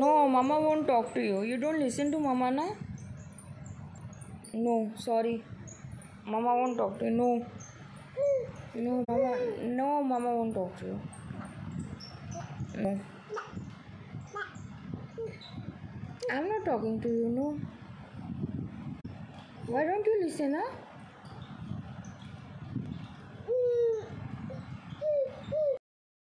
No, Mama won't talk to you. You don't listen to Mama, na? No, sorry. Mama won't talk to you. No. No, Mama. No, Mama won't talk to you. No. I'm not talking to you, no. Why don't you listen, huh?